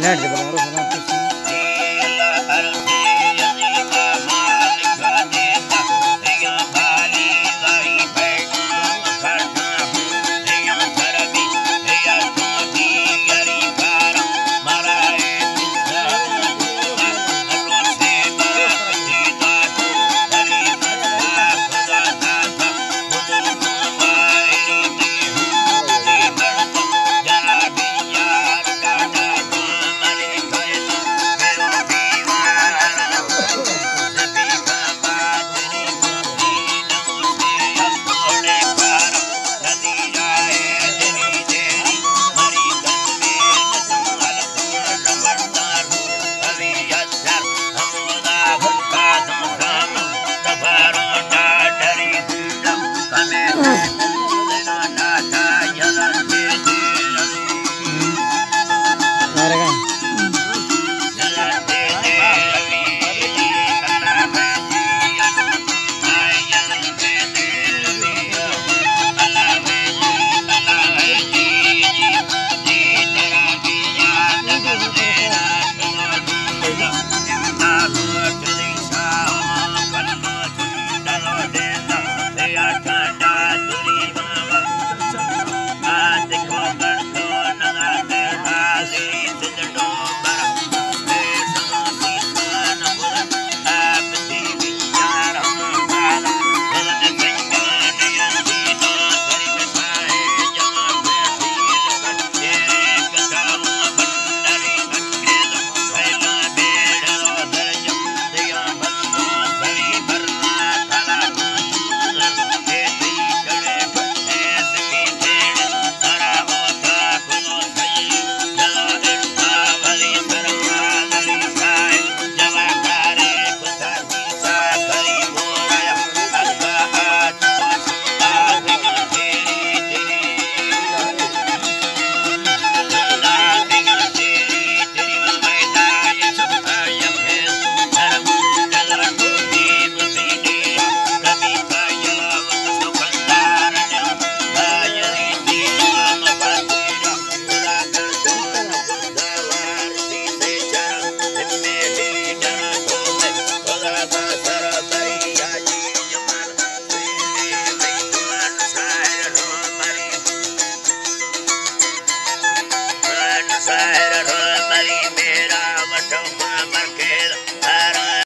nerede bana? side.